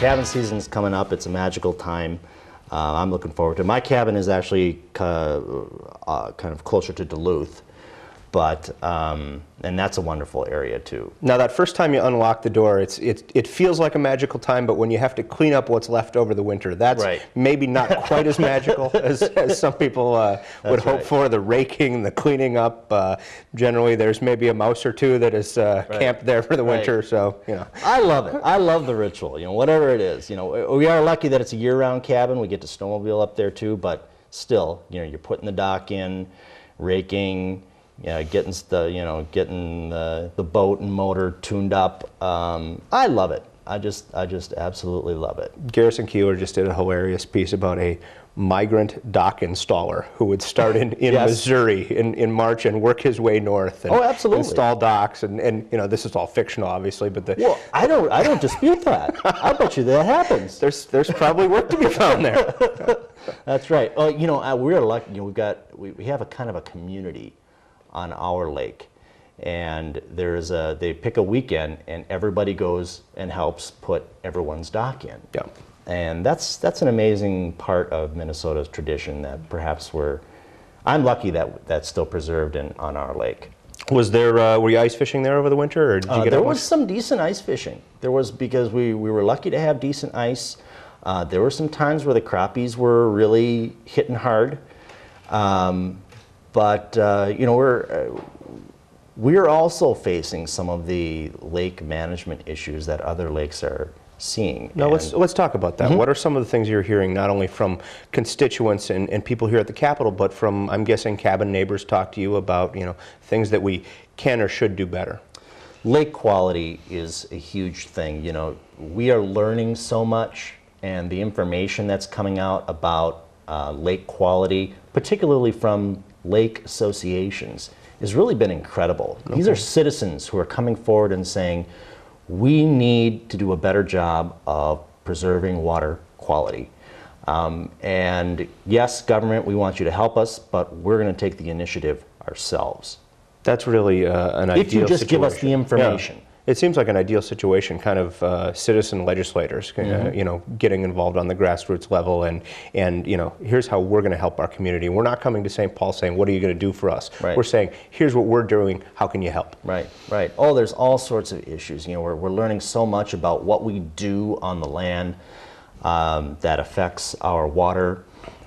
cabin season is coming up. It's a magical time. Uh, I'm looking forward to it. My cabin is actually uh, uh, kind of closer to Duluth, but um, and that's a wonderful area too. Now, that first time you unlock the door, it's, it, it feels like a magical time, but when you have to clean up what's left over the winter, that's Right. maybe not quite as magical as, as some people uh, would That's hope right. for. The raking, the cleaning up. Uh, generally, there's maybe a mouse or two that is uh, Right. camped there for the Right. winter, so, you know. I love it. I love the ritual. You know, whatever it is. You know, we are lucky that it's a year-round cabin. We get to snowmobile up there too, but still, you know, you're putting the dock in, raking, know, getting the, you know, getting the, the boat and motor tuned up. Um, I love it. I just, I just absolutely love it. Garrison Keillor just did a hilarious piece about a migrant dock installer who would start in, in Yes. Missouri in, in March and work his way north and Oh, absolutely. install docks. And, and, you know, this is all fictional, obviously, but the, Well, I don't, I don't dispute that. I bet you that happens. there's, there's probably work to be found there. That's right. Oh, you know, uh, we're lucky. You know, we've got we, we have a kind of a community on our lake, and there's a they pick a weekend, and everybody goes and helps put everyone's dock in. Yeah. And that's that's an amazing part of Minnesota's tradition that perhaps we're. I'm lucky that that's still preserved in on our lake. Was there, uh, were you ice fishing there over the winter, or did you Uh, get there was much? some decent ice fishing. There was because we, we were lucky to have decent ice. Uh, there were some times where the crappies were really hitting hard, um, but uh, you know we're uh, we're also facing some of the lake management issues that other lakes are seeing. Now let's let's talk about that. What are some of the things you're hearing, not only from constituents and, and people here at the Capitol, but from I'm guessing cabin neighbors talk to you about you know things that we can or should do better. lake quality is a huge thing. You know, we are learning so much, and the information that's coming out about uh, lake quality, particularly from lake associations, has really been incredible. These are citizens who are coming forward and saying, we need to do a better job of preserving water quality. Um, and yes, government, we want you to help us, but we're going to take the initiative ourselves. That's really uh, an idea. If ideal you just give us the information. Yeah. It seems like an ideal situation, kind of uh, citizen legislators, uh, Mm-hmm. you know, getting involved on the grassroots level, and and you know, here's how we're going to help our community. We're not coming to St. Paul saying, "What are you going to do for us?" Right. We're saying, "Here's what we're doing. How can you help?" Right, right. Oh, there's all sorts of issues. You know, we're, we're learning so much about what we do on the land um, that affects our water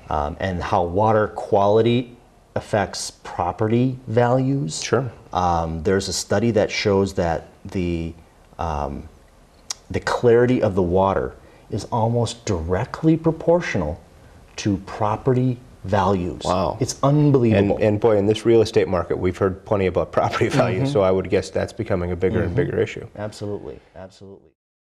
um, and how water quality affects property values. Sure. Um, there's a study that shows that the um, the clarity of the water is almost directly proportional to property values. Wow. It's unbelievable. And, and boy, in this real estate market, we've heard plenty about property values, Mm-hmm. so I would guess that's becoming a bigger and bigger issue. absolutely, absolutely.